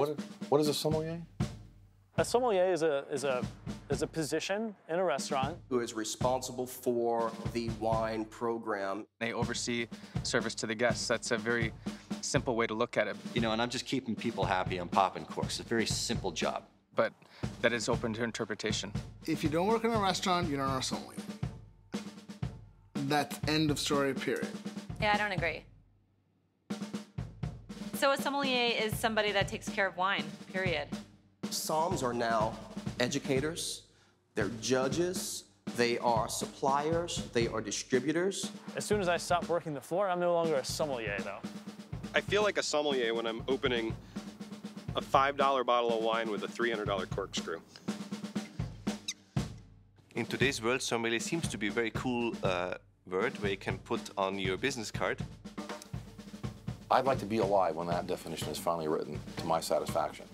What, what is a sommelier? A sommelier is a, is, a, is a position in a restaurant. Who is responsible for the wine program. They oversee service to the guests. That's a very simple way to look at it. You know, and I'm just keeping people happy. I'm popping corks. It's a very simple job. But that is open to interpretation. If you don't work in a restaurant, you're not a sommelier. That's end of story, period. Yeah, I don't agree. So a sommelier is somebody that takes care of wine, period. Somms are now educators, they're judges, they are suppliers, they are distributors. As soon as I stop working the floor, I'm no longer a sommelier, though. I feel like a sommelier when I'm opening a $5 bottle of wine with a $300 corkscrew. In today's world, sommelier seems to be a very cool uh, word where you can put on your business card. I'd like to be alive when that definition is finally written to my satisfaction.